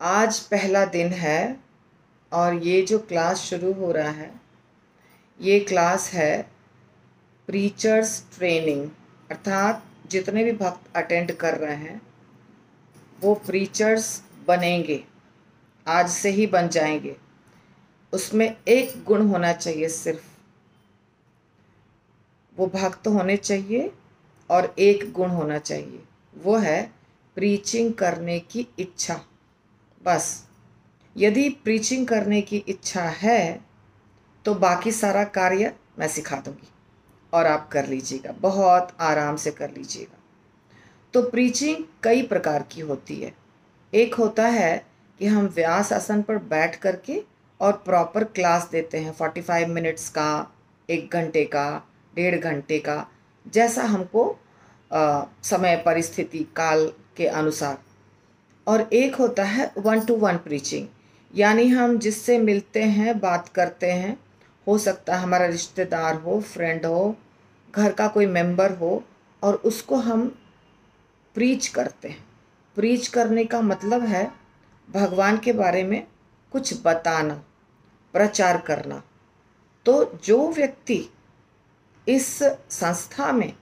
आज पहला दिन है और ये जो क्लास शुरू हो रहा है, ये क्लास है प्रीचर्स ट्रेनिंग अर्थात जितने भी भक्त अटेंड कर रहे हैं, वो प्रीचर्स बनेंगे, आज से ही बन जाएँगे। उसमें एक गुण होना चाहिए सिर्फ़। वो भक्त होने चाहिए और एक गुण होना चाहिए। वो है प्रीचिंग करने की इच्छा। बस यदि प्रीचिंग करने की इच्छा है तो बाकी सारा कार्य मैं सिखा दूँगी। और आप कर लीजिएगा बहुत आराम से कर लीजिएगा। तो प्रीचिंग कई प्रकार की होती है। एक होता है कि हम व्यास आसन पर बैठ करके और प्रॉपर क्लास देते हैं फोर्टी फाइव मिनट्स का एक घंटे का डेढ़ घंटे का जैसा हमको आ, समय परिस्थिति काल के अनुसार। और एक होता है वन टू वन प्रीचिंग यानी हम जिससे मिलते हैं, बात करते हैं, हो सकता है हमारा रिश्तेदार हो फ्रेंड हो, घर का कोई मेंबर हो, और उसको हम प्रीच करते हैं। प्रीच करने का मतलब है भगवान के बारे में कुछ बताना, प्रचार करना। तो जो व्यक्ति इस संस्था में,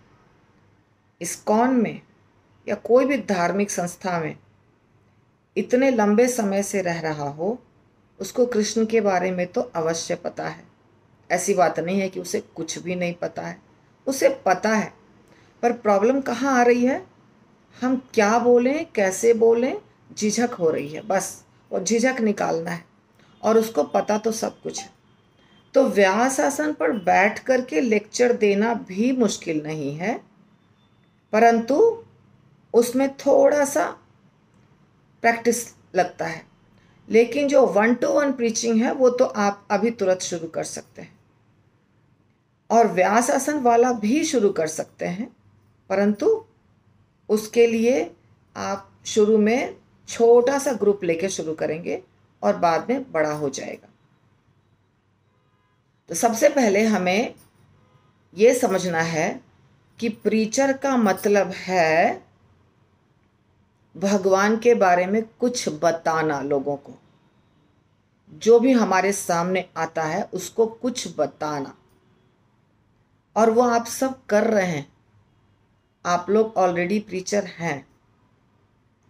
इस कौन में, या कोई भी धार्मिक संस्था में इतने लंबे समय से रह रहा हो, उसको कृष्ण के बारे में तो अवश्य पता है। ऐसी बात नहीं है कि उसे कुछ भी नहीं पता है। उसे पता है, पर प्रॉब्लम कहाँ आ रही है? हम क्या बोलें, कैसे बोलें, झिझक हो रही है, बस, और झिझक निकालना है, और उसको पता तो सब कुछ है। तो व्यास आसन पर बैठ कर के लेक्चर देना भी मुश्किल नहीं है, परंतु उसमें थोड़ा सा प्रैक्टिस लगता है। लेकिन जो वन टू वन प्रीचिंग है, वो तो आप अभी तुरंत शुरू कर सकते हैं। और व्यास आसन वाला भी शुरू कर सकते हैं, परंतु उसके लिए आप शुरू में छोटा सा ग्रुप लेके शुरू करेंगे और बाद में बड़ा हो जाएगा। तो सबसे पहले हमें ये समझना है कि प्रीचर का मतलब है भगवान के बारे में कुछ बताना लोगों को। जो भी हमारे सामने आता है, उसको कुछ बताना। और वो आप सब कर रहे हैं। आप लोग ऑलरेडी प्रीचर हैं।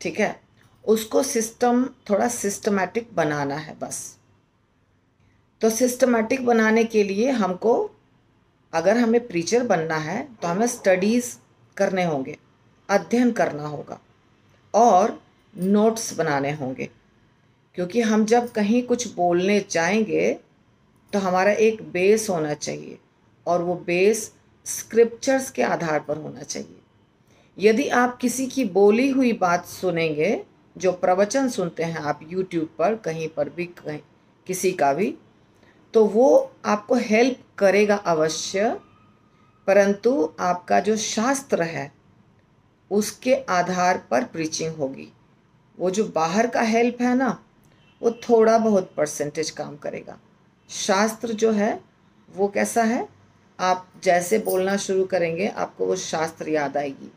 ठीक है? उसको सिस्टम थोड़ा सिस्टमैटिक बनाना है बस। तो सिस्टमैटिक बनाने के लिए हमको, अगर हमें प्रीचर बनना है तो हमें स्टडीज़ करने होंगे। अध्ययन करना होगा। और नोट्स बनाने होंगे। क्योंकि हम जब कहीं कुछ बोलने जाएँगे तो हमारा एक बेस होना चाहिए और वो बेस स्क्रिप्चर्स के आधार पर होना चाहिए। यदि आप किसी की बोली हुई बात सुनेंगे, जो प्रवचन सुनते हैं आप यूट्यूब पर, कहीं पर भी, कहीं, किसी का भी तो वो आपको हेल्प करेगा अवश्य। परंतु आपका जो शास्त्र है उसके आधार पर प्रीचिंग होगी। वो जो बाहर का हेल्प है ना, वो थोड़ा बहुत परसेंटेज काम करेगा। शास्त्र जो है, वो कैसा है? आप जैसे बोलना शुरू करेंगे, आपको वो शास्त्र याद आएगी।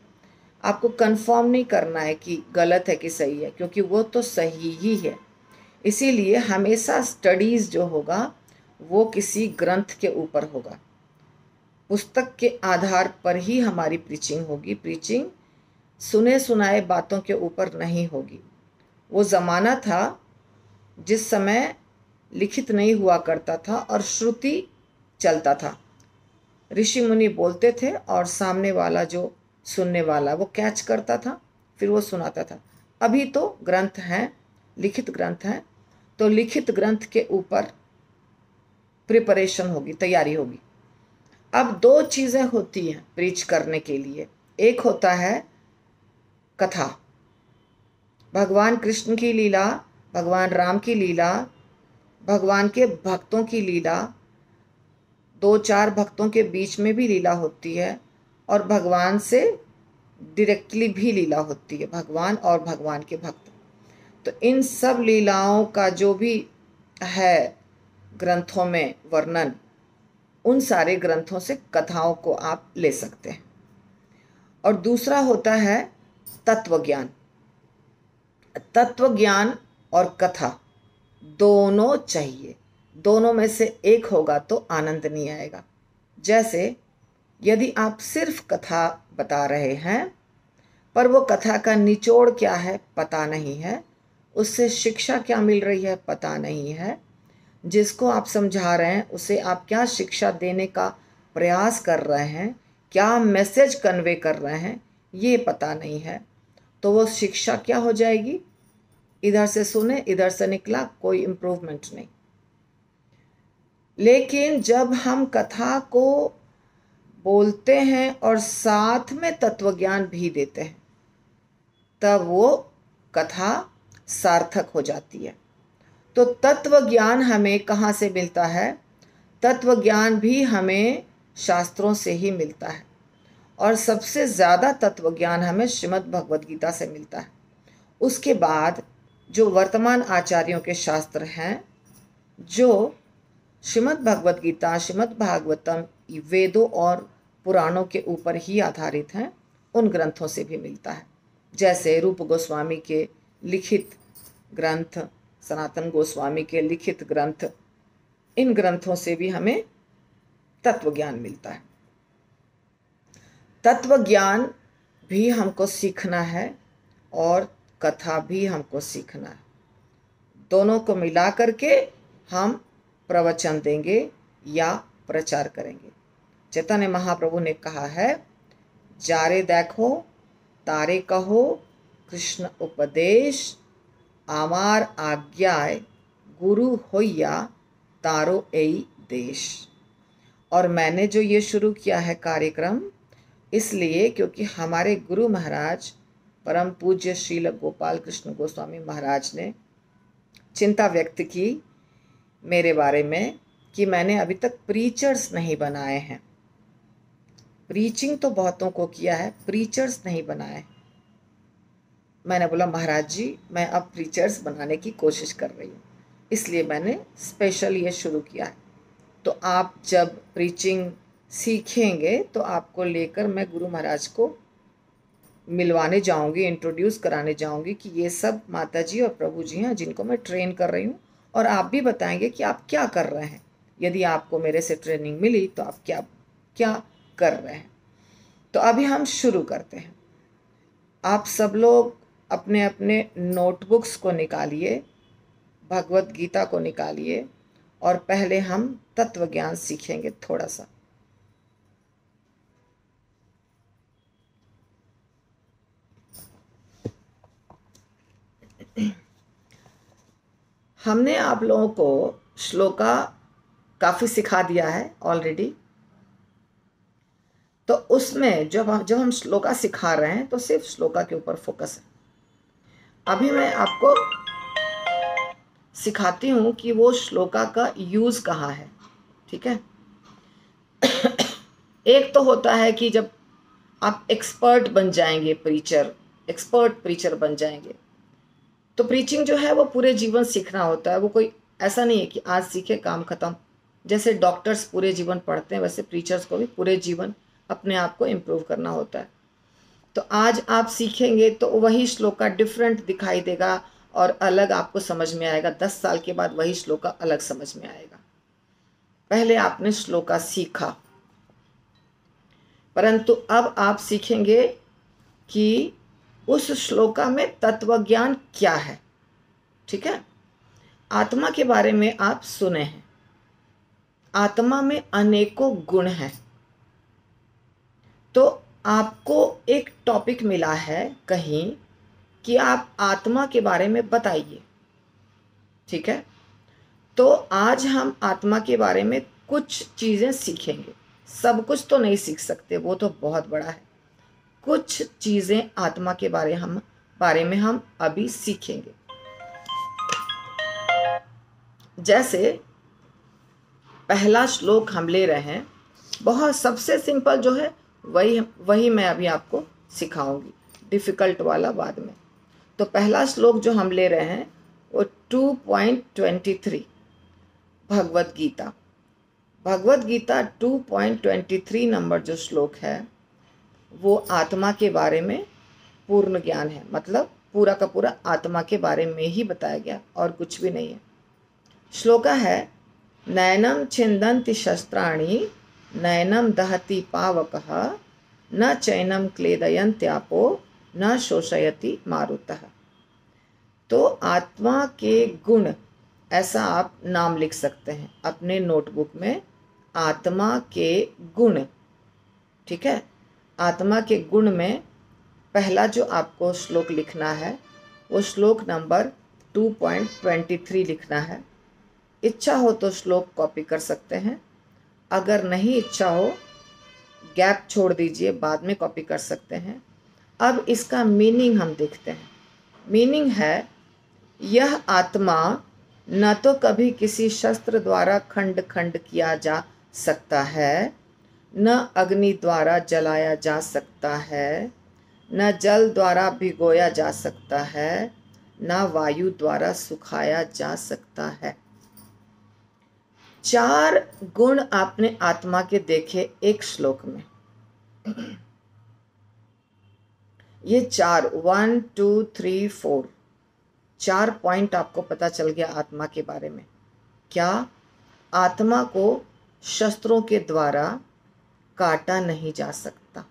आपको कंफर्म नहीं करना है कि गलत है कि सही है, क्योंकि वो तो सही ही है। इसीलिए हमेशा स्टडीज़ जो होगा, वो किसी ग्रंथ के ऊपर होगा। पुस्तक के आधार पर ही हमारी प्रीचिंग होगी। प्रीचिंग सुने सुनाए बातों के ऊपर नहीं होगी। वो ज़माना था जिस समय लिखित नहीं हुआ करता था और श्रुति चलता था। ऋषि मुनि बोलते थे और सामने वाला जो सुनने वाला, वो कैच करता था, फिर वो सुनाता था। अभी तो ग्रंथ हैं, लिखित ग्रंथ हैं तो लिखित ग्रंथ के ऊपर प्रिपरेशन होगी, तैयारी होगी। अब दो चीज़ें होती हैं प्रीच करने के लिए। एक होता है कथा। भगवान कृष्ण की लीला, भगवान राम की लीला, भगवान के भक्तों की लीला, दो चार भक्तों के बीच में भी लीला होती है और भगवान से डायरेक्टली भी लीला होती है, भगवान और भगवान के भक्त। तो इन सब लीलाओं का जो भी है ग्रंथों में वर्णन, उन सारे ग्रंथों से कथाओं को आप ले सकते हैं। और दूसरा होता है तत्व ज्ञान तत्व ज्ञान और कथा दोनों चाहिए। दोनों में से एक होगा तो आनंद नहीं आएगा। जैसे यदि आप सिर्फ़ कथा बता रहे हैं, पर वो कथा का निचोड़ क्या है पता नहीं है, उससे शिक्षा क्या मिल रही है पता नहीं है। जिसको आप समझा रहे हैं, उसे आप क्या शिक्षा देने का प्रयास कर रहे हैं, क्या मैसेज कन्वे कर रहे हैं, ये पता नहीं है। तो वो शिक्षा क्या हो जाएगी? इधर से सुने, इधर से निकला, कोई इम्प्रूवमेंट नहीं। लेकिन जब हम कथा को बोलते हैं और साथ में तत्वज्ञान भी देते हैं, तब वो कथा सार्थक हो जाती है। तो तत्व ज्ञान हमें कहाँ से मिलता है? तत्व ज्ञान भी हमें शास्त्रों से ही मिलता है। और सबसे ज़्यादा तत्व ज्ञान हमें श्रीमद् भगवद गीता से मिलता है। उसके बाद जो वर्तमान आचार्यों के शास्त्र हैं, जो श्रीमद् भगवद गीता, श्रीमद् भागवतम, वेदों और पुराणों के ऊपर ही आधारित हैं, उन ग्रंथों से भी मिलता है। जैसे रूप गोस्वामी के लिखित ग्रंथ, सनातन गोस्वामी के लिखित ग्रंथ, इन ग्रंथों से भी हमें तत्व ज्ञान मिलता है। तत्व ज्ञान भी हमको सीखना है और कथा भी हमको सीखना है। दोनों को मिला करके हम प्रवचन देंगे या प्रचार करेंगे। चैतन्य महाप्रभु ने कहा है, जारे देखो, तारे कहो, कृष्ण उपदेश, आमार आज्ञाय, गुरु होया तारो ए देश। और मैंने जो ये शुरू किया है कार्यक्रम इसलिए क्योंकि हमारे गुरु महाराज परम पूज्य श्रील गोपाल कृष्ण गोस्वामी महाराज ने चिंता व्यक्त की मेरे बारे में कि मैंने अभी तक प्रीचर्स नहीं बनाए हैं। प्रीचिंग तो बहुतों को किया है प्रीचर्स नहीं बनाए। मैंने बोला, महाराज जी, मैं अब प्रीचर्स बनाने की कोशिश कर रही हूँ। इसलिए मैंने स्पेशल ये शुरू किया है। तो आप जब प्रीचिंग सीखेंगे तो आपको लेकर मैं गुरु महाराज को मिलवाने जाऊँगी इंट्रोड्यूस कराने जाऊँगी कि ये सब माता जी और प्रभु जी हैं, जिनको मैं ट्रेन कर रही हूँ। और आप भी बताएँगे कि आप क्या कर रहे हैं। यदि आपको मेरे से ट्रेनिंग मिली तो आप क्या क्या कर रहे हैं। तो अभी हम शुरू करते हैं। आप सब लोग अपने अपने नोटबुक्स को निकालिए, भगवत गीता को निकालिए, और पहले हम तत्व ज्ञान सीखेंगे थोड़ा सा। हमने आप लोगों को श्लोका काफ़ी सिखा दिया है ऑलरेडी तो उसमें जब हम जब हम श्लोका सिखा रहे हैं तो सिर्फ़ श्लोका के ऊपर फोकस है। अभी मैं आपको सिखाती हूँ कि वो श्लोका का यूज़ कहाँ है, ठीक है? एक तो होता है कि जब आप एक्सपर्ट बन जाएँगे प्रीचर एक्सपर्ट प्रीचर बन जाएँगे तो प्रीचिंग जो है वो पूरे जीवन सीखना होता है। वो कोई ऐसा नहीं है कि आज सीखे, काम ख़त्म। जैसे डॉक्टर्स पूरे जीवन पढ़ते हैं, वैसे प्रीचर्स को भी पूरे जीवन अपने आप को इम्प्रूव करना होता है। तो आज आप सीखेंगे तो वही श्लोका डिफरेंट दिखाई देगा और अलग आपको समझ में आएगा। दस साल के बाद वही श्लोका अलग समझ में आएगा। पहले आपने श्लोका सीखा। परंतु अब आप सीखेंगे कि उस श्लोका में तत्व ज्ञान क्या है? ठीक है? आत्मा के बारे में आप सुने हैं। आत्मा में अनेकों गुण हैं। तो आपको एक टॉपिक मिला है कहीं कि आप आत्मा के बारे में बताइए। ठीक है? तो आज हम आत्मा के बारे में कुछ चीज़ें सीखेंगे। सब कुछ तो नहीं सीख सकते, वो तो बहुत बड़ा है। कुछ चीज़ें आत्मा के बारे हम, बारे में हम अभी सीखेंगे। जैसे, पहला श्लोक हम ले रहे हैं, बहुत, सबसे सिंपल जो है, वही वही मैं अभी आपको सिखाऊँगी, डिफ़िकल्ट वाला बाद में। तो पहला श्लोक जो हम ले रहे हैं, वो two point twenty three Bhagavad Gita. Bhagavad Gita two point twenty three number जो श्लोक है वो आत्मा के बारे में पूर्ण ज्ञान है। मतलब पूरा का पूरा आत्मा के बारे में ही बताया गया और कुछ भी नहीं है। श्लोका है नयनम छिंदंति शस्त्राणी नयनम दहति पावक, न चैनम क्लेदयंत्यापो न शोषयति मारुतः। तो आत्मा के गुण, ऐसा आप नाम लिख सकते हैं अपने नोटबुक में, आत्मा के गुण। ठीक है? आत्मा के गुण में पहला जो आपको श्लोक लिखना है, वो श्लोक नंबर 2.23 लिखना है। इच्छा हो तो श्लोक कॉपी कर सकते हैं। अगर नहीं इच्छा हो, गैप छोड़ दीजिए, बाद में कॉपी कर सकते हैं। अब इसका मीनिंग हम देखते हैं। मीनिंग है, यह आत्मा न तो कभी किसी शस्त्र द्वारा खंड खंड किया जा सकता है न अग्नि द्वारा जलाया जा सकता है, न जल द्वारा भिगोया जा सकता है, न वायु द्वारा सुखाया जा सकता है। चार गुण आपने आत्मा के देखे एक श्लोक में। ये चार, वन, टू, थ्री, फोर, चार पॉइंट आपको पता चल गया आत्मा के बारे में। क्या? आत्मा को शस्त्रों के द्वारा काटा नहीं जा सकता।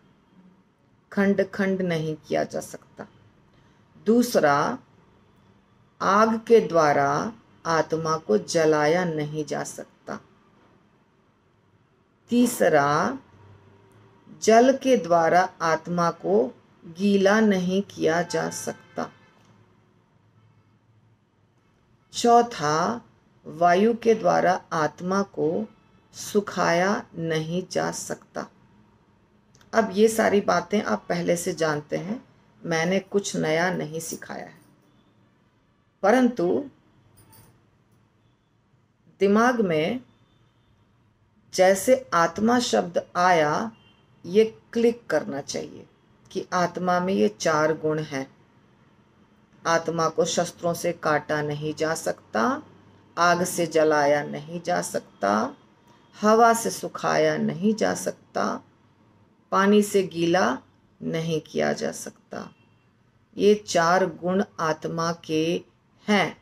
खंड खंड नहीं किया जा सकता। दूसरा, आग के द्वारा आत्मा को जलाया नहीं जा सकता। तीसरा, जल के द्वारा आत्मा को गीला नहीं किया जा सकता। चौथा, वायु के द्वारा आत्मा को सुखाया नहीं जा सकता। अब ये सारी बातें आप पहले से जानते हैं, मैंने कुछ नया नहीं सिखाया है। परंतु दिमाग में जैसे आत्मा शब्द आया, ये क्लिक करना चाहिए कि आत्मा में ये चार गुण हैं। आत्मा को शस्त्रों से काटा नहीं जा सकता, आग से जलाया नहीं जा सकता हवा से सुखाया नहीं जा सकता, पानी से गीला नहीं किया जा सकता। ये चार गुण आत्मा के हैं।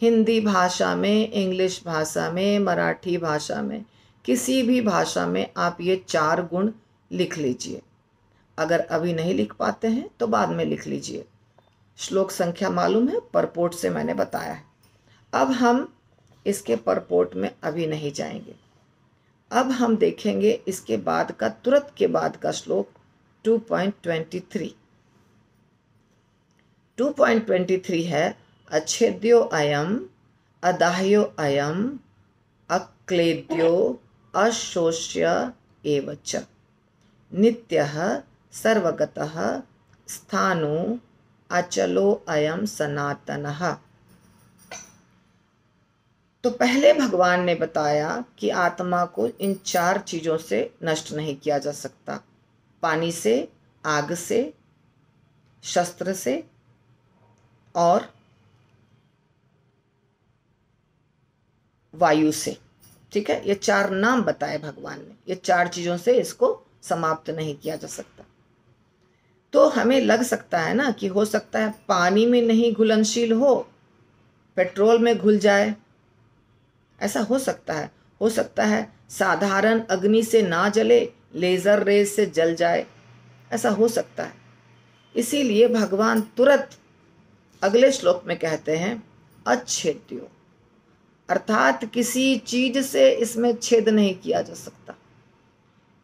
हिंदी भाषा में, इंग्लिश भाषा में, मराठी भाषा में, किसी भी भाषा में आप ये चार गुण लिख लीजिए। अगर अभी नहीं लिख पाते हैं तो बाद में लिख लीजिए। श्लोक संख्या मालूम है परपोर्ट से मैंने बताया है। अब हम इसके परपोर्ट में अभी नहीं जाएँगे। अब हम देखेंगे इसके बाद का, तुरंत के बाद का श्लोक 2.23 2.23 है, अच्छेद्यो अयम, अदाह्यो अयम, अक्लेद्यो, अशोष्य एवच। नित्य, सर्वगत, स्थानो, अचलो अयम सनातन। तो पहले भगवान ने बताया कि आत्मा को इन चार चीज़ों से नष्ट नहीं किया जा सकता। पानी से, आग से, शस्त्र से और वायु से। ठीक है? ये चार नाम बताए भगवान ने। ये चार चीज़ों से इसको समाप्त नहीं किया जा सकता। तो हमें लग सकता है ना कि हो सकता है पानी में नहीं घुलनशील हो, पेट्रोल में घुल जाए ऐसा हो सकता है। हो सकता है साधारण अग्नि से ना जले, लेज़र रेज से जल जाए। ऐसा हो सकता है। इसीलिए भगवान तुरंत अगले श्लोक में कहते हैं, अच्छेद्यो। अर्थात किसी चीज़ से इसमें छेद नहीं किया जा सकता।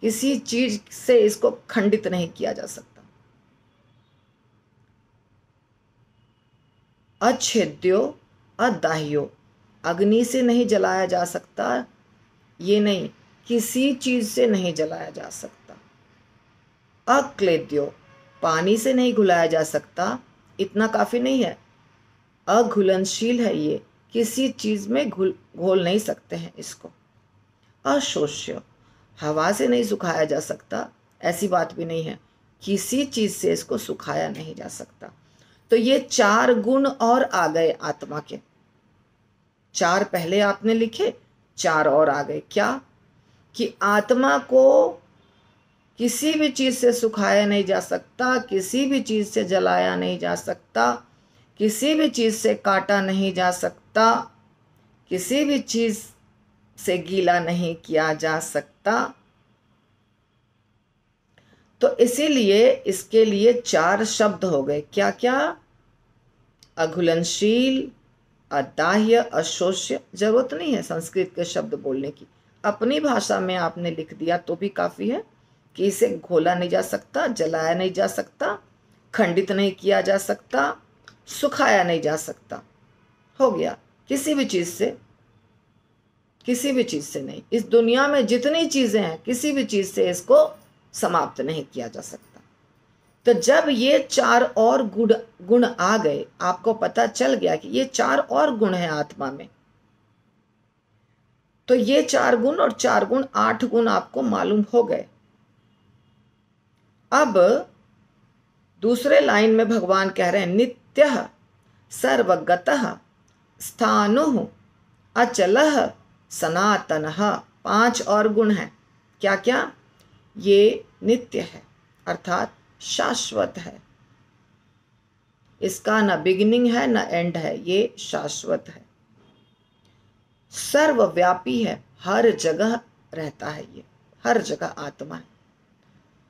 किसी चीज़ से इसको खंडित नहीं किया जा सकता। अच्छेद्यो, अदाह्यो। अग्नि से नहीं जलाया जा सकता, ये नहीं, किसी चीज़ से नहीं जलाया जा सकता। अक्लेद्यो, पानी से नहीं घुलाया जा सकता, इतना काफ़ी नहीं है। अघुलनशील है ये, किसी चीज़ में घुल, घोल नहीं सकते हैं इसको। अशोष्य, हवा से नहीं सुखाया जा सकता, ऐसी बात भी नहीं है। किसी चीज़ से इसको सुखाया नहीं जा सकता। तो ये चार गुण और आ गए आत्मा के। चार पहले आपने लिखे, चार और आ गए। क्या? कि आत्मा को किसी भी चीज़ से सुखाया नहीं जा सकता, किसी भी चीज़ से जलाया नहीं जा सकता, किसी भी चीज़ से काटा नहीं जा सकता, किसी भी चीज़ से गीला नहीं किया जा सकता। तो इसीलिए इसके लिए चार शब्द हो गए। क्या क्या अघुलनशील अदाह्य अशोष्य ज़रूरत नहीं है संस्कृत के शब्द बोलने की। अपनी भाषा में आपने लिख दिया तो भी काफ़ी है कि इसे घोला नहीं जा सकता, जलाया नहीं जा सकता, खंडित नहीं किया जा सकता, सुखाया नहीं जा सकता। हो गया। किसी भी चीज़ से, किसी भी चीज़ से नहीं। इस दुनिया में जितनी चीज़ें हैं, किसी भी चीज़ से इसको समाप्त नहीं किया जा सकता। तो जब ये चार और गुण गुण आ गए, आपको पता चल गया कि ये चार और गुण है आत्मा में। तो ये चार गुण और चार गुण, आठ गुण आपको मालूम हो गए। अब दूसरे लाइन में भगवान कह रहे हैं, नित्य सर्वगत स्थानु अचल सनातन। पाँच और गुण हैं। क्या क्या ये नित्य है, अर्थात शाश्वत है। इसका न बिगिनिंग है, न एंड है, ये शाश्वत है। सर्वव्यापी है, हर जगह रहता है ये, हर जगह आत्मा है।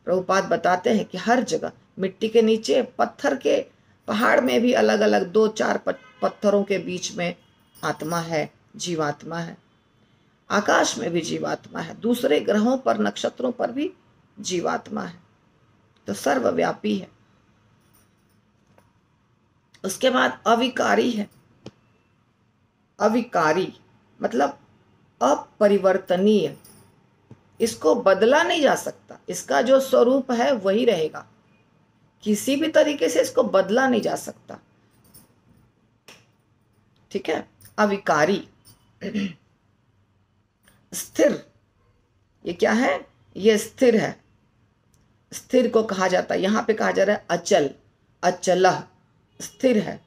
प्रभुपाद बताते हैं कि हर जगह, मिट्टी के नीचे, पत्थर के पहाड़ में भी अलग अलग दो चार पत्थरों के बीच में आत्मा है, जीवात्मा है। आकाश में भी जीवात्मा है, दूसरे ग्रहों पर, नक्षत्रों पर भी जीवात्मा है। तो सर्वव्यापी है। उसके बाद अविकारी है। अविकारी मतलब अपरिवर्तनीय। इसको बदला नहीं जा सकता। इसका जो स्वरूप है वही रहेगा। किसी भी तरीके से इसको बदला नहीं जा सकता। ठीक है? अविकारी। स्थिर। ये क्या है? ये स्थिर है। स्थिर को कहा जाता है। यहाँ पे कहा जा रहा है अचल अचल स्थिर है।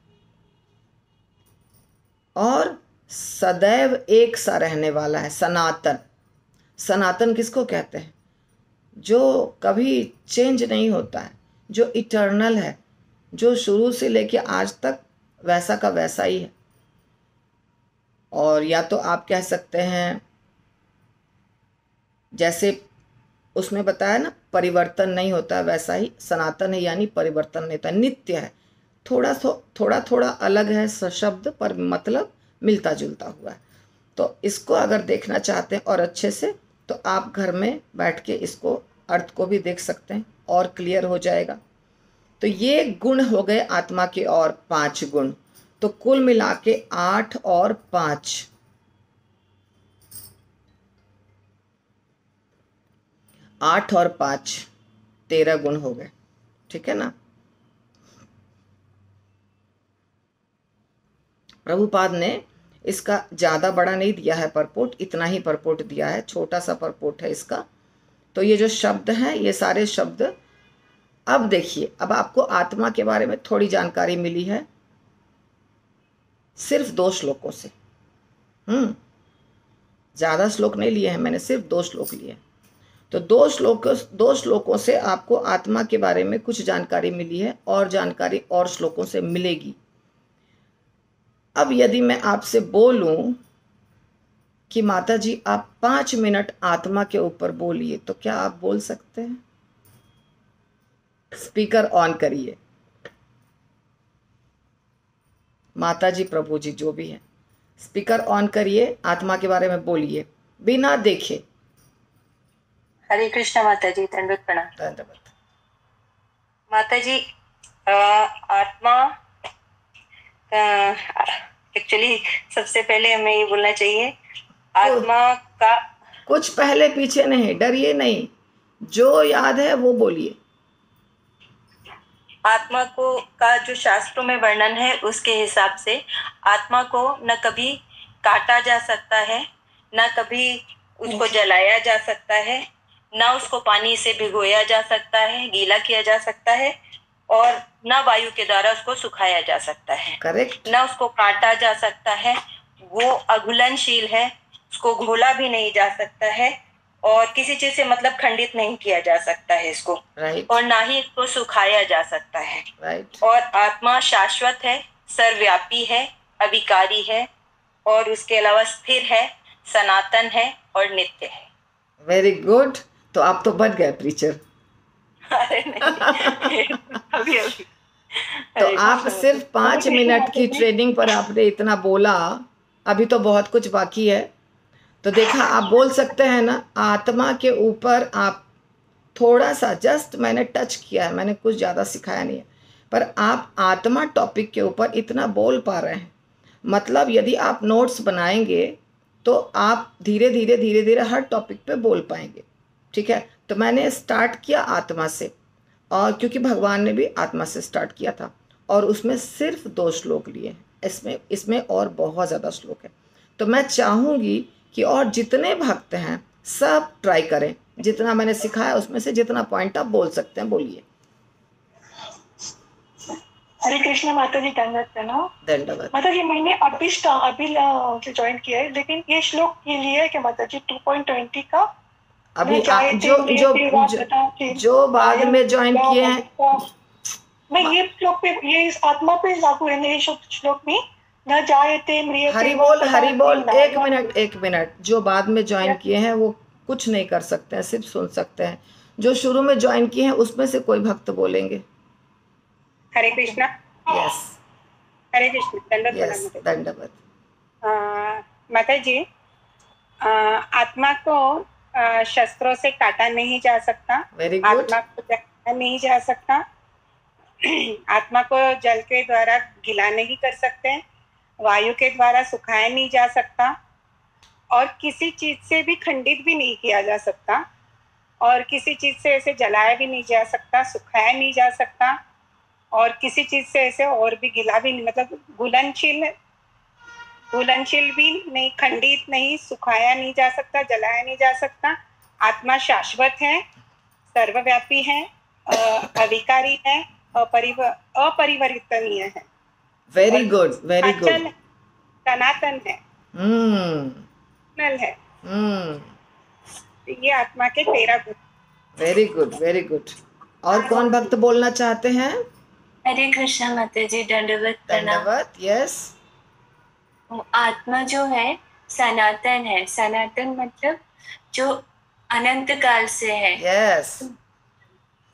और सदैव एक सा रहने वाला है, सनातन। सनातन किसको कहते हैं? जो कभी चेंज नहीं होता है, जो इटर्नल है, जो शुरू से लेके आज तक वैसा का वैसा ही है। और या तो आप कह सकते हैं, जैसे उसमें बताया ना परिवर्तन नहीं होता, वैसा ही सनातन है, यानी परिवर्तन नहीं होता, नित्य है। थोड़ा थोड़ा थोड़ा अलग है शब्द पर मतलब मिलता जुलता हुआ है। तो इसको अगर देखना चाहते हैं और अच्छे से तो आप घर में बैठ के इसको, अर्थ को भी देख सकते हैं और क्लियर हो जाएगा। तो ये गुण हो गए आत्मा के और पाँच गुण। तो कुल मिला के आठ और पाँच। आठ और पाँच तेरह गुण हो गए। ठीक है ना? प्रभुपाद ने इसका ज़्यादा बड़ा नहीं दिया है परपोट, इतना ही परपोट दिया है, छोटा सा परपोट है इसका। तो ये जो शब्द हैं, ये सारे शब्द, अब देखिए, अब आपको आत्मा के बारे में थोड़ी जानकारी मिली है, सिर्फ़ दो श्लोकों से। हम्म ज़्यादा श्लोक नहीं लिए हैं मैंने, सिर्फ़ दो श्लोक लिए हैं। तो दो श्लोक, दो श्लोकों से आपको आत्मा के बारे में कुछ जानकारी मिली है और जानकारी और श्लोकों से मिलेगी। अब यदि मैं आपसे बोलूँ कि माता जी आप पाँच मिनट आत्मा के ऊपर बोलिए तो क्या आप बोल सकते हैं? स्पीकर ऑन करिए। माता जी प्रभु जी जो भी है, स्पीकर ऑन करिए, आत्मा के बारे में बोलिए, बिना देखे। हरे कृष्ण माता जी दंडवत प्रणाम माता जी आत्मा एक्चुअली सबसे पहले हमें ये बोलना चाहिए आत्मा का कुछ पहले पीछे नहीं डरिए नहीं जो याद है वो बोलिए। आत्मा को का जो शास्त्रों में वर्णन है उसके हिसाब से आत्मा को न कभी काटा जा सकता है न कभी उसको जलाया जा सकता है ना उसको पानी से भिगोया जा सकता है गीला किया जा सकता है और न वायु के द्वारा उसको सुखाया जा सकता है। करेक्ट न उसको काटा जा सकता है वो अघुलनशील है उसको घोला भी नहीं जा सकता है और किसी चीज़ से मतलब खंडित नहीं किया जा सकता है इसको। राइट और ना ही इसको सुखाया जा सकता है। राइट और आत्मा शाश्वत है सर्वव्यापी है अविकारी है और उसके अलावा स्थिर है सनातन है और नित्य है। वेरी गुड तो आप तो बन गए प्रीचर अरे नहीं अभी अभी। तो आप सिर्फ़ पाँच मिनट की ट्रेनिंग पर आपने इतना बोला अभी तो बहुत कुछ बाकी है। तो देखा आप बोल सकते हैं ना आत्मा के ऊपर आप थोड़ा सा जस्ट मैंने टच किया है मैंने कुछ ज़्यादा सिखाया नहीं है। पर आप आत्मा टॉपिक के ऊपर इतना बोल पा रहे हैं। मतलब यदि आप नोट्स बनाएँगे तो आप धीरे धीरे धीरे धीरे हर टॉपिक पे बोल पाएँगे। ठीक है? तो मैंने स्टार्ट किया आत्मा से। और क्योंकि भगवान ने भी आत्मा से स्टार्ट किया था। और उसमें सिर्फ़ दो श्लोक लिए हैं। इसमें इसमें और बहुत ज़्यादा श्लोक है। तो मैं चाहूँगी कि और जितने भक्त हैं सब ट्राई करें। जितना मैंने सिखाया उसमें से जितना पॉइंट आप बोल सकते हैं बोलिए। हरे कृष्ण माता जी दंडवत प्रणाम दंडवत माता जी मैंने अभी अभी ज्वाइन किया है लेकिन ये श्लोक ये लिया है कि माता जी 2.20 का अभी आ, जो जो जो, जो बाद में ज्वाइन किए हैं। नहीं ये श्लोक पे ये इस आत्मा पे लागू है ये श्लोक में न जायते म्रियते हरि बोल हरि बोल एक मिनट एक मिनट। जो बाद में ज्वाइन किए हैं वो कुछ नहीं कर सकते हैं सिर्फ़ सुन सकते हैं। जो शुरू में ज्वाइन किए हैं उसमें से कोई भक्त बोलेंगे। हरे कृष्णा। यस हरे कृष्ण दंडवत यस माता जी। दंडवत। माता जी आत्मा को शस्त्रों से काटा नहीं जा सकता। आत्मा को जलाया नहीं जा सकता। आत्मा को जल के द्वारा गीला नहीं कर सकते वायु के द्वारा सुखाया नहीं जा सकता। और किसी चीज़ से भी खंडित भी नहीं किया जा सकता। और किसी चीज़ से ऐसे जलाया भी नहीं जा सकता सुखाया नहीं जा सकता। और किसी चीज़ से ऐसे और भी गिला भी नहीं मतलब घुलनशील घुलनशील भी नहीं खंडित नहीं सुखाया नहीं जा सकता जलाया नहीं जा सकता। आत्मा शाश्वत है सर्वव्यापी है अ, अविकारी है अपरिवर्तनीय है। वेरी गुड वेरी गुड सनातन है। हम्म नल है। हम्म तो ये आत्मा के तेरह गुण। वेरी गुड वेरी गुड और कौन भक्त बोलना चाहते हैं? हरे कृष्ण माता जी दंडवत दंडवत यस वो आत्मा जो है सनातन है। सनातन मतलब जो अनंत काल से है। यस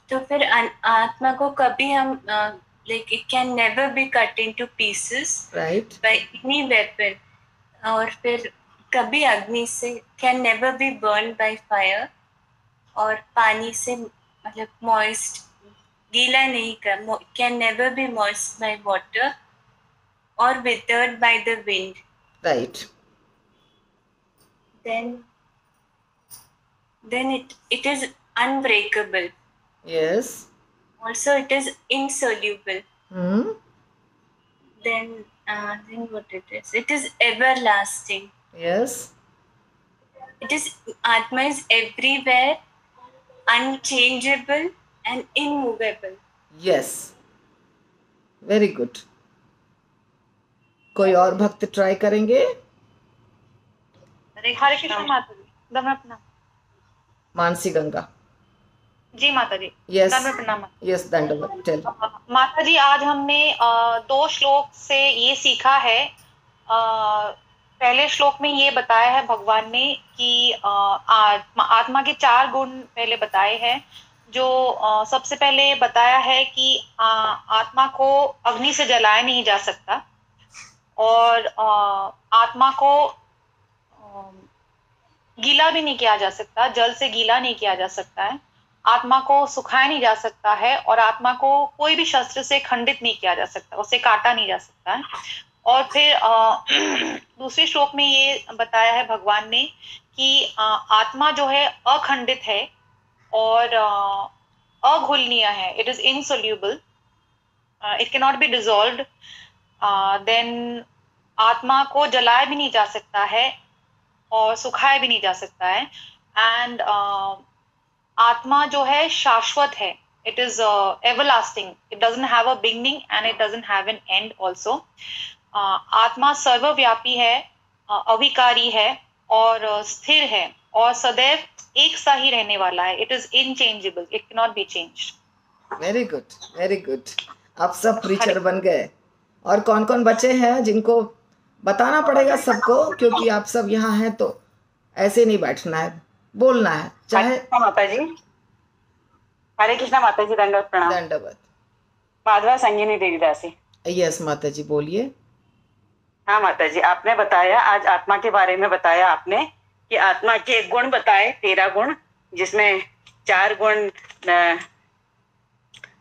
तो फिर आत्मा को कभी हम like it can never be cut into pieces right by any weapon और फिर कभी अग्नि से can never be burn by fire और पानी से मतलब मॉइस्ट गीला नहीं कर can never be moist by water or withered by the wind. Right. Then then it, it is unbreakable. Yes. Also it is insoluble. Hmm. Then uh, then what it is? It is everlasting. Yes. It is Atma is everywhere, unchangeable and immovable. Yes. Very good. कोई और भक्त try करेंगे? हरे कृष्ण माता जी मानसी गंगा। जी माता जी yes yes दंडवत tell माता जी आज हमने दो श्लोक से ये सीखा है। अ, पहले श्लोक में ये बताया है भगवान ने कि आत्मा आत्मा के चार गुण पहले बताए हैं जो सबसे पहले बताया है कि आत्मा को अग्नि से जलाया नहीं जा सकता। और आत्मा को गीला भी नहीं किया जा सकता जल से गीला नहीं किया जा सकता है। आत्मा को सुखाया नहीं जा सकता है और आत्मा को कोई भी शस्त्र से खंडित नहीं किया जा सकता उसे काटा नहीं जा सकता है। और फिर दूसरे श्लोक में ये बताया है भगवान ने कि अ, आत्मा जो है अखंडित है और अघुलनीय है इट इज़ इनसोल्यूबल इट के नॉट बी डिजोल्व देन आत्मा को जलाया भी नहीं जा सकता है और सुखाया भी नहीं जा सकता है। एंड uh, आत्मा जो है शाश्वत है। It is everlasting it doesn't have a beginning and it doesn't have an end also आत्मा सर्वव्यापी है uh, अविकारी है और अ, स्थिर है और सदैव एक सा ही रहने वाला है। It is unchangeable it not be changed very good very good आप सब प्रीचर बन गए। और कौन कौन बचे हैं जिनको बताना पड़ेगा सबको क्योंकि आप सब यहाँ हैं तो ऐसे नहीं बैठना है बोलना है। चाहे माता जी हरे कृष्णा माता जी दंडवत प्रणाम। दंडवत। माधवा संगिनी देवीदासी यस माता जी बोलिए। हाँ माता जी आपने बताया आज आत्मा के बारे में बताया आपने कि आत्मा के गुण बताए तेरह गुण जिसमें चार गुण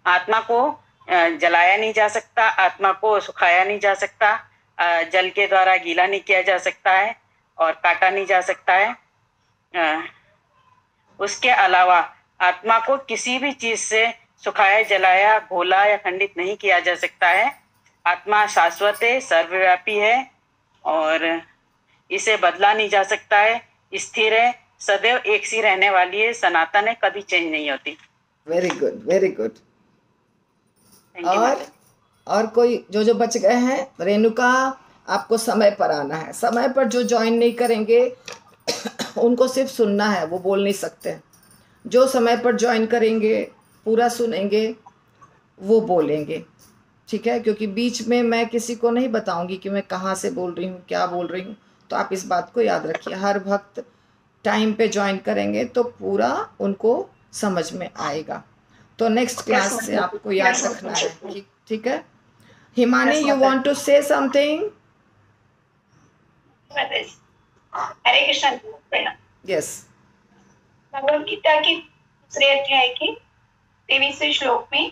आत्मा को जलाया नहीं जा सकता, आत्मा को सुखाया नहीं जा सकता जल के द्वारा गीला नहीं किया जा सकता है और काटा नहीं जा सकता है। उसके अलावा आत्मा को किसी भी चीज़ से सुखाया, जलाया, घोला या खंडित नहीं किया जा सकता है। आत्मा शाश्वत है, सर्वव्यापी है और इसे बदला नहीं जा सकता है। स्थिर है, सदैव एक सी रहने वाली है, सनातन है, कभी चेंज नहीं होती। वेरी गुड वेरी गुड और और कोई जो जो बच गए हैं रेणुका आपको समय पर आना है। समय पर जो ज्वाइन नहीं करेंगे उनको सिर्फ़ सुनना है वो बोल नहीं सकते। जो समय पर ज्वाइन करेंगे पूरा सुनेंगे वो बोलेंगे। ठीक है? क्योंकि बीच में मैं किसी को नहीं बताऊँगी कि मैं कहाँ से बोल रही हूँ क्या बोल रही हूँ। तो आप इस बात को याद रखिए। हर भक्त टाइम पे ज्वाइन करेंगे तो पूरा उनको समझ में आएगा। तो नेक्स्ट क्लास से आपको याद रखना है ठीक है? Himani you want to say something Hare Krishna yes Bhagavad Gita की दूसरे अध्याय के तेईसवें श्लोक में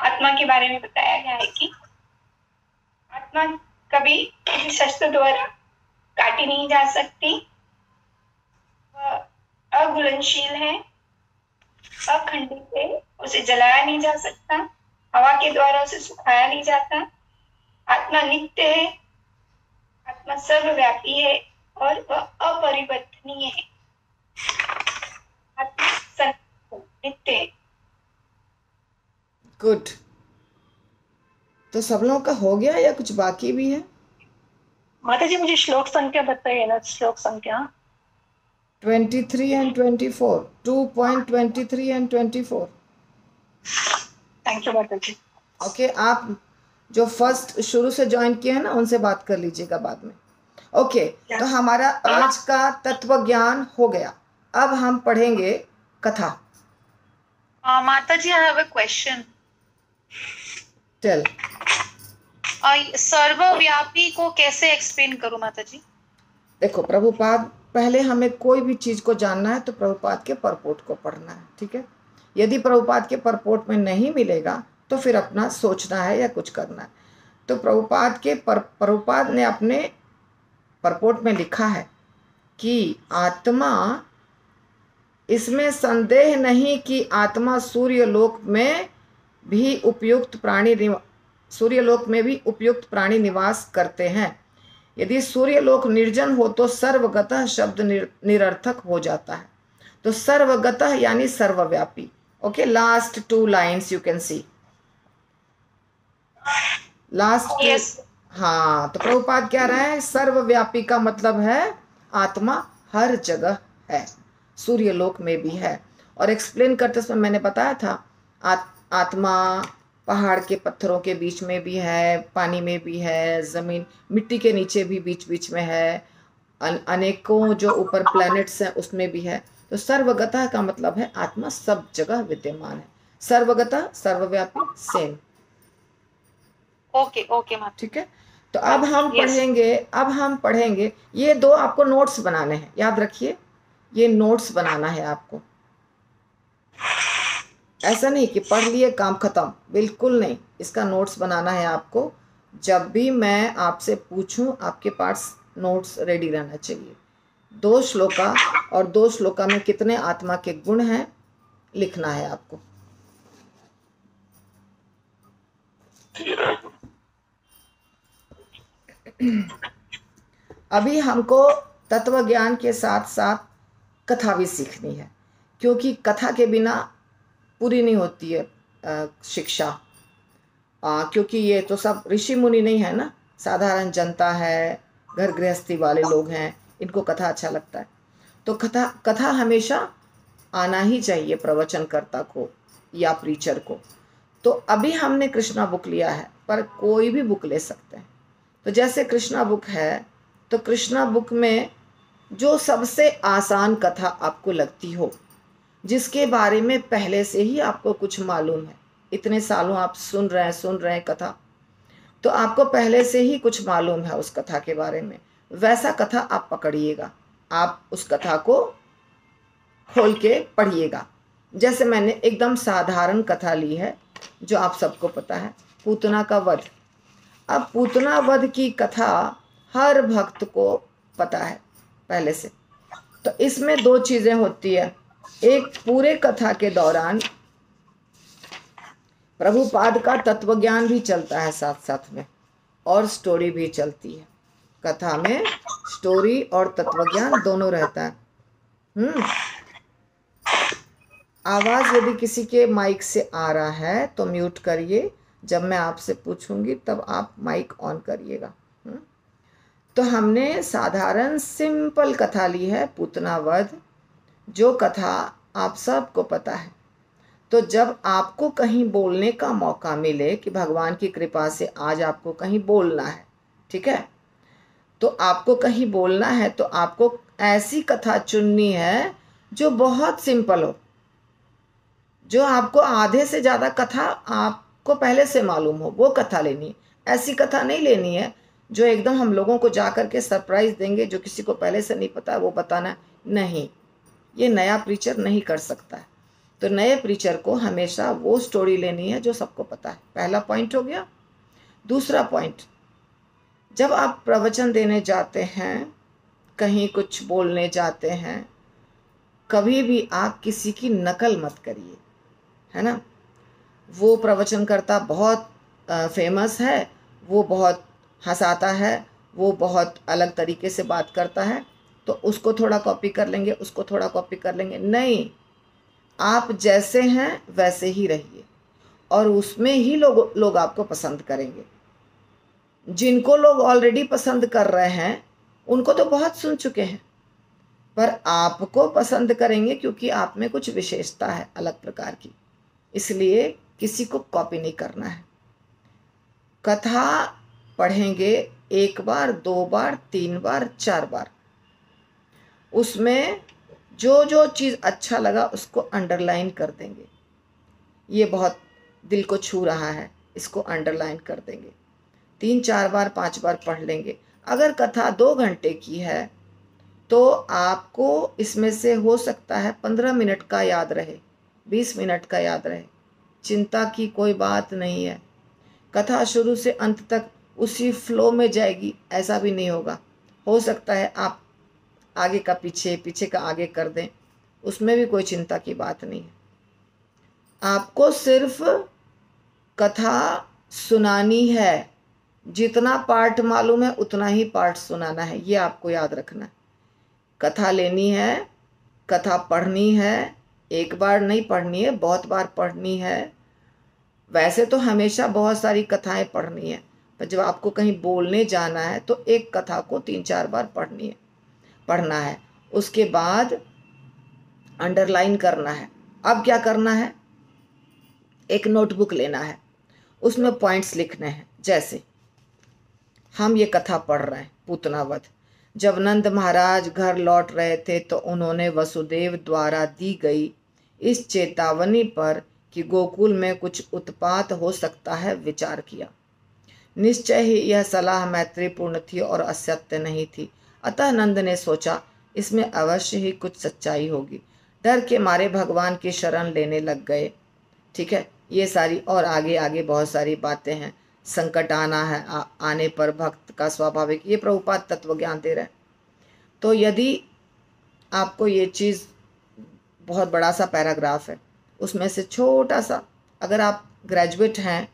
आत्मा के बारे में बताया गया है कि आत्मा कभी किसी शस्त्र द्वारा काटी नहीं जा सकती वह अघुलनशील है अखंडित है उसे जलाया नहीं जा सकता हवा के द्वारा उसे सुखाया नहीं जाता। आत्मा नित्य है आत्मा सर्वव्यापी है और वह अपरिवर्तनीय है। आत्मा नित्य है। गुड तो सब लोगों का हो गया या कुछ बाकी भी है? माता जी मुझे श्लोक संख्या बताइए ना श्लोक संख्या। 23 and 24 2.23 and 24 thank you okay आप जो फ़र्स्ट शुरू से ज्वाइन किए हैं ना उनसे बात कर लीजिएगा बाद में। ओके तो हमारा आज का तत्व ज्ञान हो गया। अब हम पढ़ेंगे कथा। Uh, माता जी I have a question tell सर्वव्यापी को कैसे एक्सप्लेन करूँ माता जी? देखो प्रभुपाद पहले हमें कोई भी चीज़ को जानना है तो प्रभुपाद के परपोट को पढ़ना है, ठीक है? यदि प्रभुपाद के परपोट में नहीं मिलेगा तो फिर अपना सोचना है या कुछ करना है। तो प्रभुपाद के पर, प्रभुपाद ने अपने परपोट में लिखा है कि आत्मा, इसमें संदेह नहीं कि आत्मा सूर्य लोक में भी उपयुक्त प्राणी निवा- सूर्य लोक में भी उपयुक्त प्राणी निवास करते हैं। यदि सूर्य लोक निर्जन हो तो सर्वगतः शब्द निर, निरर्थक हो जाता है। तो सर्वगतः यानी सर्वव्यापी। Okay last two lines you can see last Yes. हाँ तो प्रभुपाद क्या रहे हैं सर्वव्यापी का मतलब है आत्मा हर जगह है सूर्य लोक में भी है। और एक्सप्लेन करते समय मैंने बताया था आत, आत्मा पहाड़ के पत्थरों के बीच में भी है पानी में भी है ज़मीन मिट्टी के नीचे भी बीच बीच में है। अन, अनेकों जो ऊपर प्लैनेट्स हैं उसमें भी है। तो सर्वगता का मतलब है आत्मा सब जगह विद्यमान है। सर्वगता सर्वव्यापी सेम ओके ओके माता ठीक है? तो अब हम. पढ़ेंगे अब हम पढ़ेंगे ये दो आपको नोट्स बनाने हैं। याद रखिए ये नोट्स बनाना है आपको। ऐसा नहीं कि पढ़ लिए, काम खत्म। बिल्कुल नहीं। इसका नोट्स बनाना है आपको। जब भी मैं आपसे पूछूँ, आपके पास नोट्स रेडी रहना चाहिए। दो श्लोका, और दो श्लोका में कितने आत्मा के गुण हैं, लिखना है आपको। अभी हमको तत्व ज्ञान के साथ साथ कथा भी सीखनी है, क्योंकि कथा के बिना पूरी नहीं होती है शिक्षा। आ, क्योंकि ये तो सब ऋषि मुनि नहीं है ना? साधारण जनता है घर गृहस्थी वाले लोग हैं इनको कथा अच्छा लगता है। तो कथा कथा हमेशा आना ही चाहिए प्रवचनकर्ता को या प्रीचर को। तो अभी हमने कृष्णा बुक लिया है पर कोई भी बुक ले सकते हैं। तो जैसे कृष्णा बुक है तो कृष्णा बुक में जो सबसे आसान कथा आपको लगती हो जिसके बारे में पहले से ही आपको कुछ मालूम है। इतने सालों आप सुन रहे हैं, सुन रहे हैं कथा। तो आपको पहले से ही कुछ मालूम है उस कथा के बारे में। वैसा कथा आप पकड़िएगा। आप उस कथा को खोल के पढ़िएगा। जैसे मैंने एकदम साधारण कथा ली है, जो आप सबको पता है, पूतना का वध। अब पूतना वध की कथा हर भक्त को पता है, पहले से। तो इसमें दो चीज़ें होती है। एक पूरे कथा के दौरान प्रभुपाद का तत्व ज्ञान भी चलता है साथ साथ में, और स्टोरी भी चलती है। कथा में स्टोरी और तत्व ज्ञान दोनों रहता है। हम्म। आवाज़ यदि किसी के माइक से आ रहा है तो म्यूट करिए। जब मैं आपसे पूछूँगी, तब आप माइक ऑन करिएगा। हम्म? तो हमने साधारण सिंपल कथा ली है पूतना वध जो कथा आप सबको पता है। तो जब आपको कहीं बोलने का मौका मिले कि भगवान की कृपा से आज आपको कहीं बोलना है, ठीक है? तो आपको कहीं बोलना है तो आपको ऐसी कथा चुननी है जो बहुत सिंपल हो, जो आपको आधे से ज़्यादा कथा आपको पहले से मालूम हो, वो कथा लेनी है। ऐसी कथा नहीं लेनी है जो एकदम हम लोगों को जा कर के सरप्राइज़ देंगे, जो किसी को पहले से नहीं पता, वो बताना नहीं। ये नया प्रीचर नहीं कर सकता है। तो नए प्रीचर को हमेशा वो स्टोरी लेनी है जो सबको पता है। पहला पॉइंट हो गया। दूसरा पॉइंट जब आप प्रवचन देने जाते हैं, कहीं कुछ बोलने जाते हैं, कभी भी आप किसी की नकल मत करिए, है ना? वो प्रवचनकर्ता बहुत फ़ेमस है, वो बहुत हंसाता है, वो बहुत अलग तरीके से बात करता है तो उसको थोड़ा कॉपी कर लेंगे, उसको थोड़ा कॉपी कर लेंगे। नहीं, आप जैसे हैं, वैसे ही रहिए। और उसमें ही लोग लोग आपको पसंद करेंगे। जिनको लोग ऑलरेडी पसंद कर रहे हैं, उनको तो बहुत सुन चुके हैं। पर आपको पसंद करेंगे क्योंकि आप में कुछ विशेषता है अलग प्रकार की। इसलिए किसी को कॉपी नहीं करना है। कथा पढ़ेंगे एक बार, दो बार, तीन बार, चार बार। उसमें जो जो चीज़ अच्छा लगा उसको अंडरलाइन कर देंगे। ये बहुत दिल को छू रहा है, इसको अंडरलाइन कर देंगे। तीन, चार बार, पाँच बार पढ़ लेंगे। अगर कथा दो घंटे की है तो आपको इसमें से हो सकता है पंद्रह मिनट का याद रहे, बीस मिनट का याद रहे। चिंता की कोई बात नहीं है। कथा शुरू से अंत तक उसी फ्लो में जाएगी, ऐसा भी नहीं होगा। हो सकता है आप आगे का पीछे पीछे का आगे कर दें। उसमें भी कोई चिंता की बात नहीं। है आपको सिर्फ़ कथा सुनानी है। जितना पार्ट मालूम है, उतना ही पार्ट सुनाना है। ये आपको याद रखना है। कथा लेनी है, कथा पढ़नी है। एक बार नहीं पढ़नी है, बहुत बार पढ़नी है। वैसे तो हमेशा बहुत सारी कथाएँ पढ़नी है। पर जब आपको कहीं बोलने जाना है तो एक कथा को तीन चार बार पढ़नी है। पढ़ना है, उसके बाद अंडरलाइन करना है। अब क्या करना है? एक नोटबुक लेना है। उसमें पॉइंट्स लिखने हैं। जैसे, हम ये कथा पढ़ रहे हैं, पूतनावध। जब नंद महाराज घर लौट रहे थे तो उन्होंने वसुदेव द्वारा दी गई इस चेतावनी पर कि गोकुल में कुछ उत्पात हो सकता है, विचार किया। निश्चय ही यह सलाह मैत्रीपूर्ण थी और असत्य नहीं थी। अतः नंद ने सोचा इसमें अवश्य ही कुछ सच्चाई होगी। डर के मारे भगवान की शरण लेने लग गए। ठीक है ये सारी और आगे आगे बहुत सारी बातें हैं। संकट आना है आ, आने पर भक्त का स्वाभाविक ये प्रभुपात तत्व ज्ञान दे रहे हैं। तो यदि आपको ये चीज़ बहुत बड़ा सा पैराग्राफ है उसमें से छोटा सा अगर आप ग्रेजुएट हैं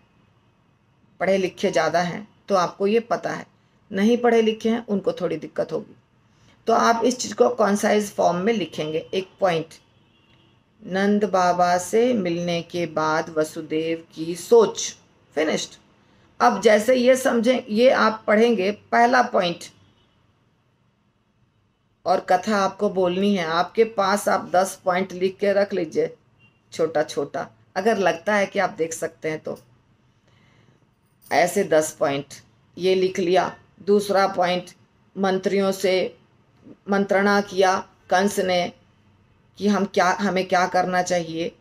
पढ़े लिखे ज़्यादा हैं तो आपको ये पता है नहीं पढ़े लिखे हैं, उनको थोड़ी दिक्कत होगी। तो आप इस चीज़ को कॉन्साइज फॉर्म में लिखेंगे। एक पॉइंट नंद बाबा से मिलने के बाद वसुदेव की सोच। फिनिश्ड अब जैसे ये समझें, ये आप पढ़ेंगे, पहला पॉइंट और कथा आपको बोलनी है, आपके पास आप दस पॉइंट लिख के रख लीजिए, छोटा छोटा। अगर लगता है कि आप देख सकते हैं तो। ऐसे दस पॉइंट ये लिख लिया। दूसरा पॉइंट मंत्रियों से मंत्रणा किया, कंस ने, कि हम क्या, हमें क्या करना चाहिए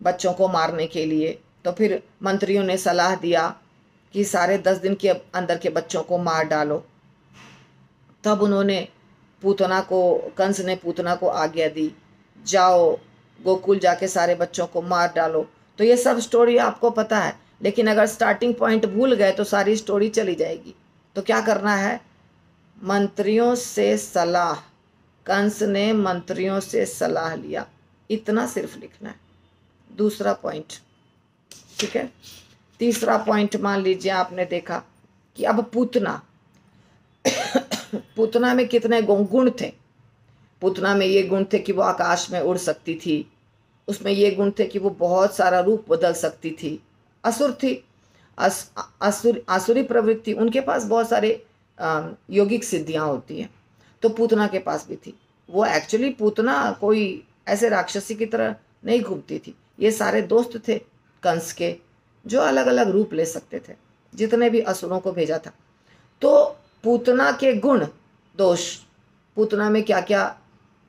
बच्चों को मारने के लिए। तो फिर मंत्रियों ने सलाह दिया कि सारे दस दिन के अंदर के बच्चों को मार डालो। तब उन्होंने पूतना को, कंस ने पूतना को आज्ञा दी, जाओ, गोकुल जाके सारे बच्चों को मार डालो। तो ये सब स्टोरी आपको पता है, लेकिन अगर स्टार्टिंग पॉइंट भूल गए तो सारी स्टोरी चली जाएगी। तो क्या करना है? मंत्रियों से सलाह। कंस ने मंत्रियों से सलाह लिया। इतना सिर्फ़ लिखना है। दूसरा पॉइंट ठीक है? तीसरा पॉइंट मान लीजिए आपने देखा कि अब पूतना। पूतना में कितने गुण थे? पूतना में ये गुण थे कि वो आकाश में उड़ सकती थी। उसमें ये गुण थे कि वो बहुत सारा रूप बदल सकती थी। असुर थी। असुर आसुरी प्रवृत्ति उनके पास बहुत सारे यौगिक सिद्धियाँ होती हैं। तो पूतना के पास भी थी। वो एक्चुअली पूतना कोई ऐसे राक्षसी की तरह नहीं घूमती थी। ये सारे दोस्त थे कंस के जो अलग अलग रूप ले सकते थे जितने भी असुरों को भेजा था। तो पूतना के गुण दोष पूतना में क्या क्या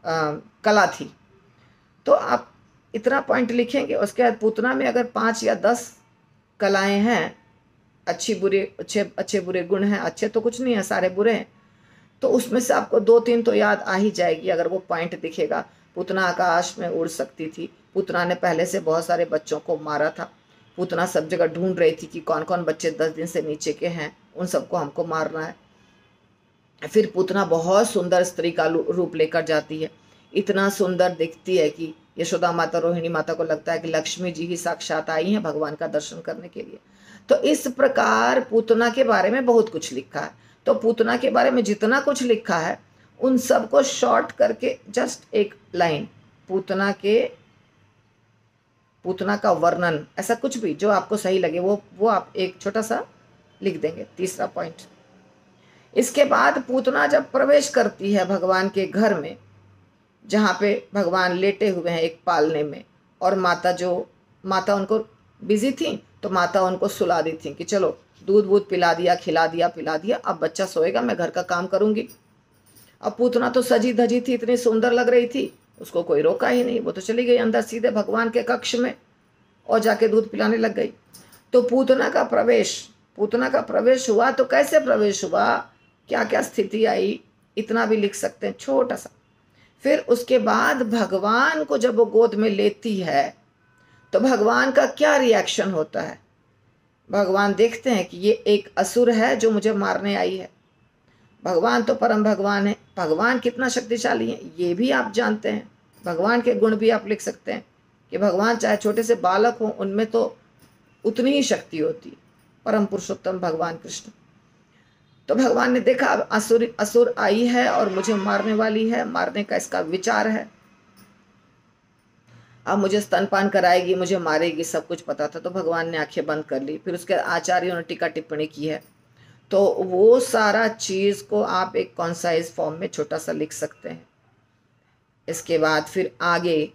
आ, कला थी। तो आप इतना पॉइंट लिखेंगे उसके बाद पूतना में अगर पाँच या दस कलाएँ हैं अच्छी बुरी, अच्छे अच्छे बुरे गुण हैं, अच्छे तो कुछ नहीं है, सारे बुरे हैं। तो उसमें से आपको दो तीन तो याद आ ही जाएगी, अगर वो पॉइंट दिखेगा। पुतना आकाश में उड़ सकती थी। पुतना ने पहले से बहुत सारे बच्चों को मारा था। पुतना सब जगह ढूंढ रही थी कि कौन कौन बच्चे दस दिन से नीचे के हैं, उन सबको हमको मारना है। फिर पुतना बहुत सुंदर स्त्री का रूप लेकर जाती है। इतना सुंदर दिखती है कि यशोदा माता, रोहिणी माता को लगता है कि लक्ष्मी जी ही साक्षात आई हैं भगवान का दर्शन करने के लिए। तो इस प्रकार पूतना के बारे में बहुत कुछ लिखा है। तो पूतना के बारे में जितना कुछ लिखा है, उन सबको शॉर्ट करके जस्ट एक लाइन पूतना के, पूतना का वर्णन, ऐसा कुछ भी जो आपको सही लगे, वो वो आप एक छोटा सा लिख देंगे, तीसरा पॉइंट इसके बाद पूतना जब प्रवेश करती है भगवान के घर में, जहाँ पे भगवान लेटे हुए हैं एक पालने में, और माता जो, माता उनको बिज़ी थी तो माता उनको सुला दी थी कि चलो, दूध वूध पिला दिया, खिला दिया, पिला दिया, अब बच्चा सोएगा, मैं घर का काम करूँगी। अब पूतना तो सजी धजी थी, इतनी सुंदर लग रही थी, उसको कोई रोका ही नहीं, वो तो चली गई अंदर सीधे भगवान के कक्ष में और जाके दूध पिलाने लग गई। तो पूतना का प्रवेश, पूतना का प्रवेश हुआ तो कैसे प्रवेश हुआ? क्या क्या स्थिति आई? इतना भी लिख सकते हैं, छोटा सा। फिर उसके बाद भगवान को जब वो गोद में लेती है तो भगवान का क्या रिएक्शन होता है? भगवान देखते हैं कि ये एक असुर है जो मुझे मारने आई है। भगवान तो परम भगवान है। भगवान कितना शक्तिशाली है, ये भी आप जानते हैं। भगवान के गुण भी आप लिख सकते हैं कि भगवान चाहे छोटे से बालक हो, उनमें तो उतनी ही शक्ति होती है। परम पुरुषोत्तम भगवान कृष्ण। तो भगवान ने देखा, अब असुर असुर आई है और मुझे मारने वाली है। मारने का इसका विचार है। अब मुझे स्तनपान कराएगी, मुझे मारेगी, सब कुछ पता था तो भगवान ने आँखें बंद कर ली। फिर उसके आचार्यों ने टीका टिप्पणी की है। तो वो सारा चीज़ को आप एक कॉन्साइज फॉर्म में छोटा सा लिख सकते हैं। इसके बाद फिर आगे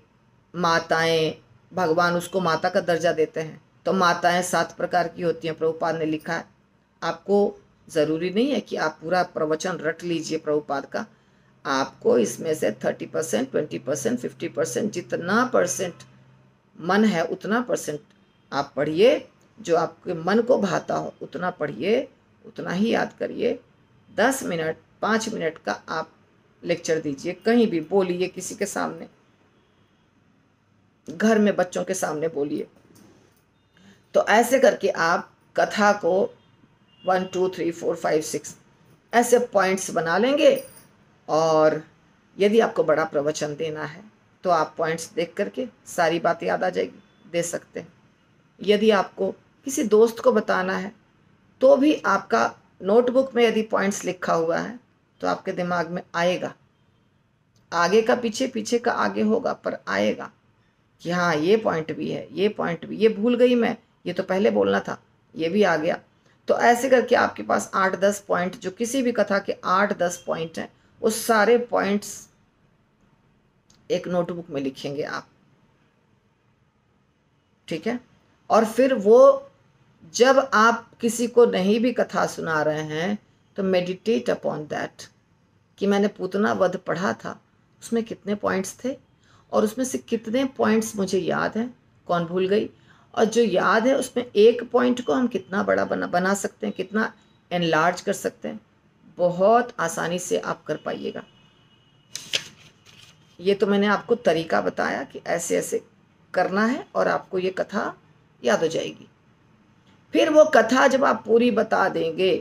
माताएँ, भगवान उसको माता का दर्जा देते हैं। तो माताएँ सात प्रकार की होती हैं, प्रभुपाद ने लिखा है। आपको ज़रूरी नहीं है कि आप पूरा प्रवचन रट लीजिए प्रभुपाद का। आपको इसमें से thirty percent twenty percent fifty percent जितना परसेंट मन है, उतना परसेंट आप पढ़िए। जो आपके मन को भाता हो, उतना पढ़िए, उतना ही याद करिए। दस मिनट, पाँच मिनट का आप लेक्चर दीजिए, कहीं भी बोलिए किसी के सामने। घर में बच्चों के सामने बोलिए। तो ऐसे करके आप कथा को one two three four five six ऐसे पॉइंट्स बना लेंगे। और यदि आपको बड़ा प्रवचन देना है तो आप पॉइंट्स देख करके सारी बात याद आ जाएगी, दे सकते हैं। यदि आपको किसी दोस्त को बताना है तो भी आपका नोटबुक में यदि पॉइंट्स लिखा हुआ है तो आपके दिमाग में आएगा। आगे का पीछे पीछे का आगे होगा, पर आएगा कि हाँ ये पॉइंट भी है, ये पॉइंट भी, ये भूल गई मैं, ये तो पहले बोलना था, ये भी आ गया। तो ऐसे करके आपके पास आठ, दस पॉइंट जो किसी भी कथा के आठ, दस पॉइंट हैं वो सारे पॉइंट्स एक नोटबुक में लिखेंगे आप। ठीक है? और फिर वो जब आप किसी को नहीं भी कथा सुना रहे हैं तो मेडिटेट अपॉन दैट कि मैंने पूतना वध पढ़ा था, उसमें कितने पॉइंट्स थे? और उसमें से कितने पॉइंट्स मुझे याद हैं? कौन भूल गई? और जो याद है, उसमें एक पॉइंट को हम कितना बड़ा बना बना सकते हैं, कितना एनलार्ज कर सकते हैं? बहुत आसानी से आप कर पाइएगा। ये तो मैंने आपको तरीका बताया कि ऐसे ऐसे करना है और आपको ये कथा याद हो जाएगी। फिर वो कथा जब आप पूरी बता देंगे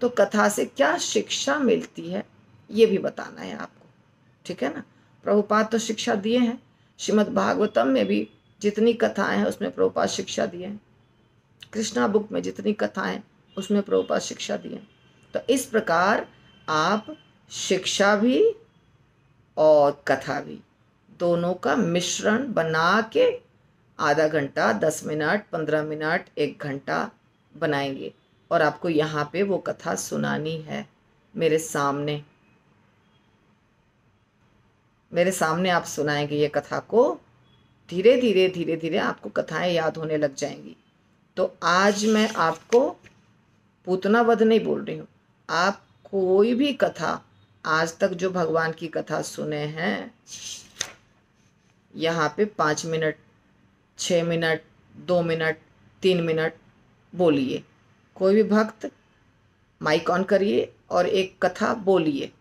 तो कथा से क्या शिक्षा मिलती है, ये भी बताना है आपको। ठीक है ना? प्रभुपाद तो शिक्षा दिए हैं। श्रीमद् भागवतम में भी जितनी कथाएँ हैं, उसमें प्रभुपाद शिक्षा दिए हैं। कृष्णा बुक में जितनी कथाएँ, उसमें प्रभुपाद शिक्षा दिए हैं। तो इस प्रकार आप शिक्षा भी और कथा भी दोनों का मिश्रण बना के आधा घंटा, दस मिनट, पंद्रह मिनट, एक घंटा बनाएँगे। और आपको यहाँ पे वो कथा सुनानी है मेरे सामने। मेरे सामने आप सुनाएँगे ये कथा को, धीरे धीरे धीरे धीरे आपको कथाएँ याद होने लग जाएँगी। तो आज मैं आपको पूतना वध नहीं बोल रही हूँ। आप कोई भी कथा आज तक जो भगवान की कथा सुने हैं, यहाँ पे पाँच मिनट छः मिनट, दो मिनट, तीन मिनट बोलिए। कोई भी भक्त, माइक ऑन करिए और एक कथा बोलिए।